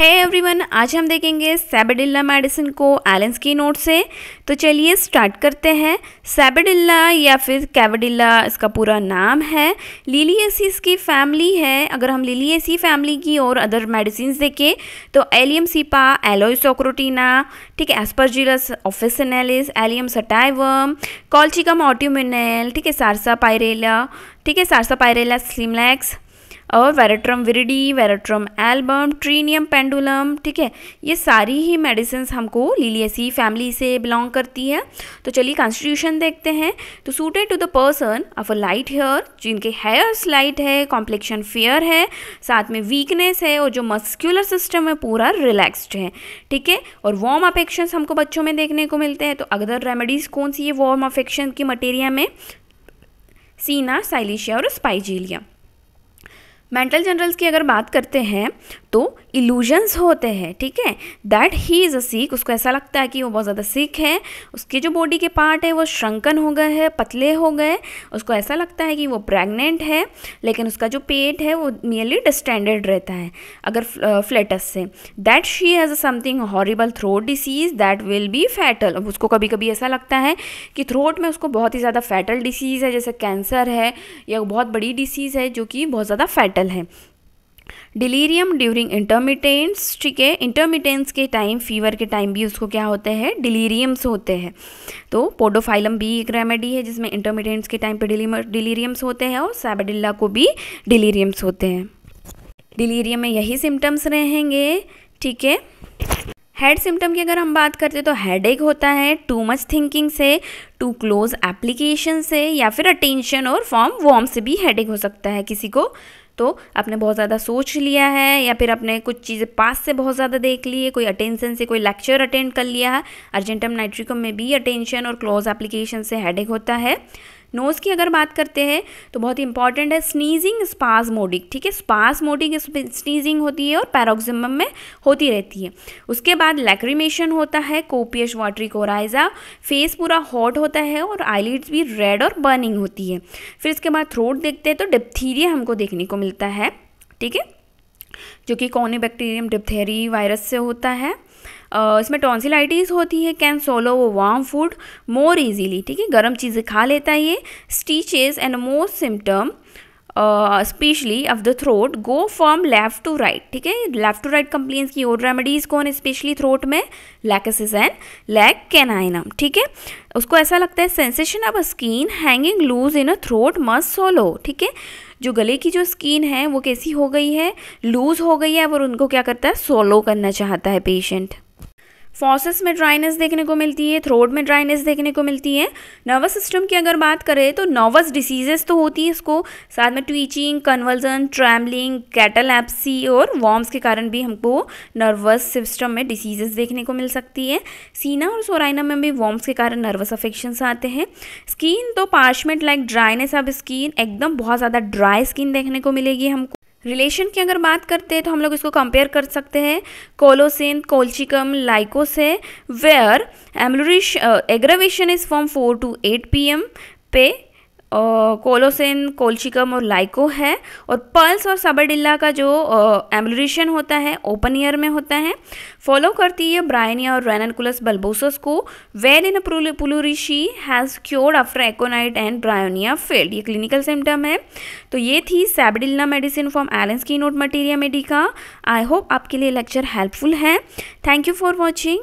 है hey everyone आज हम देखेंगे सैबडिल्ला मेडिसिन को एलेंस की नोट से। तो चलिए स्टार्ट करते हैं। सैबडिल्ला या फिर कैवडिल्ला इसका पूरा नाम है। लिलियसिस की फैमिली है। अगर हम लिलियसी फैमिली की और अदर मेडिसिन देखें तो एलियम सीपा एलोइसोक्रोटीना ठीक है Aspergillus officinalis Allium sativum Colchicum autumnale ठीक है सारसा पायरेला ठीक है सारसा पायरेला स्लिमलैक्स और veratrum viride veratrum album trillium pendulum ठीक है? ये सारी ही मेडिसिन हमको लिलियसी फैमिली से बिलोंग करती है। तो चलिए कॉन्स्टिट्यूशन देखते हैं। तो suited to the person of a light hair जिनके हेयर्स लाइट है कॉम्प्लेक्शन फेयर है, साथ में वीकनेस है और जो मस्क्यूलर सिस्टम है, पूरा रिलैक्सड है। ठीक है? और वार्म अफेक्शन हमको बच्चों में देखने को मिलते हैं। तो अदर रेमेडीज़ कौन सी है? वार्म अफेक्शन की मटेरिया में सीना साइलिशिया और स्पाइजीलिया मेंटल जनरल्स की अगर बात करते हैं तो इल्यूजन्स होते हैं, ठीक है? दैट ही इज़ अ सीख उसको ऐसा लगता है कि वो बहुत ज़्यादा सीख है, उसके जो बॉडी के पार्ट है, वो श्रंकन हो गए हैं, पतले हो गए, उसको ऐसा लगता है कि वो प्रेग्नेंट है, लेकिन उसका जो पेट है, वो नियरली डिस्टेंडेड रहता है, अगर फ्लेटस से। That she has something horrible throat disease that will be fatal उसको कभी कभी ऐसा लगता है कि थ्रोट में उसको बहुत ही ज़्यादा फैटल डिसीज़ है, जैसे कैंसर है, या बहुत बड़ी डिसीज़ है, जो कि बहुत ज़्यादा फैटल है। डिलीरियम ड्यूरिंग इंटरमिटेंस ठीक है? इंटरमिटेंस के टाइम फीवर के टाइम भी उसको क्या होते हैं? डिलीरियम्स होते हैं। तो पोडोफाइलम भी एक रेमेडी है, जिसमें इंटरमीटेंट्स के टाइम पे डिलीरियम्स होते हैं और सैबडिल्ला को भी डिलीरियम्स होते हैं। डिलीरियम में यही सिम्टम्स रहेंगे, ठीक है? हेड सिम्टम की अगर हम बात करते हैं तो हेड होता है टू मच थिंकिंग से टू क्लोज एप्लीकेशन से, या फिर अटेंशन और फॉर्म वॉर्म से भी हेड हो सकता है किसी को। तो आपने बहुत ज़्यादा सोच लिया है, या फिर आपने कुछ चीज़ें पास से बहुत ज़्यादा देख ली है, कोई अटेंशन से कोई लेक्चर अटेंड कर लिया है, अर्जेंटम नाइट्रिकम में भी अटेंशन और क्लोज एप्लीकेशन से हेडेक होता है। नोज़ की अगर बात करते हैं तो बहुत ही इंपॉर्टेंट है स्नीजिंग स्पाजमोडिक ठीक है? स्पाजमोडिक स्नीजिंग होती है और पैरोक्सिमम में होती रहती है। उसके बाद लैक्रीमेशन होता है कोपियस वाटरी कोराइजा फेस पूरा हॉट होता है और आईलिड्स भी रेड और बर्निंग होती है। फिर इसके बाद थ्रोट देखते हैं तो डिप्थीरिया हमको देखने को मिलता है, ठीक है? जो कि कॉनी बैक्टीरियम डिप्थेरी वायरस से होता है। इसमें टॉन्सिलाइटिस होती है, कैन सोलो वो वार्म फ़ूड मोर इजीली ठीक है? गर्म चीज़ें खा लेता है ये। Stitches and more symptom specially of the throat go from left to right ठीक है? लेफ़्ट टू राइट कंप्लेंस की और रेमेडीज कौन स्पेशली थ्रोट में लैकसिस एंड लैक कैनाइनम ठीक है? उसको ऐसा लगता है sensation of a skin hanging loose in a throat must swallow ठीक है? जो गले की जो स्किन है, वो कैसी हो गई है? लूज हो गई है और उनको क्या करता है? सोलो करना चाहता है पेशेंट फॉसेस में ड्राइनेस देखने को मिलती है थ्रोट में ड्राइनेस देखने को मिलती है। नर्वस सिस्टम की अगर बात करें तो नर्वस डिसीजेस तो होती है इसको। साथ में ट्वीचिंग कन्वर्जन ट्रैमलिंग कैटलैप्सी और वॉर्म्स के कारण भी हमको नर्वस सिस्टम में डिसीजेस देखने को मिल सकती है। सीना और सोराइना में भी वॉर्म्स के कारण नर्वस अफेक्शंस आते हैं। स्किन तो parchment like dryness of skin एकदम बहुत ज़्यादा ड्राई स्किन देखने को मिलेगी हमको। रिलेशन की अगर बात करते हैं तो हम लोग इसको कंपेयर कर सकते हैं। कोलोसिन, कोल्चिकम लाइको से where amelioration aggravation is from four to eight P M colocynth colchicum और लाइको है और पल्स और सबरडिल्ला का जो एम्बुलेशन होता है, ओपन ईयर में होता है। फॉलो करती है ब्रायनिया और रेनकुलस बल्बोसस को। When in pleurisy has cured after aconite and bryonia failed. ये क्लिनिकल सिम्टम है। तो ये थी sabadilla medicine from Allen's key note materia medica. I hope आपके लिए लेक्चर हेल्पफुल है। Thank you for watching.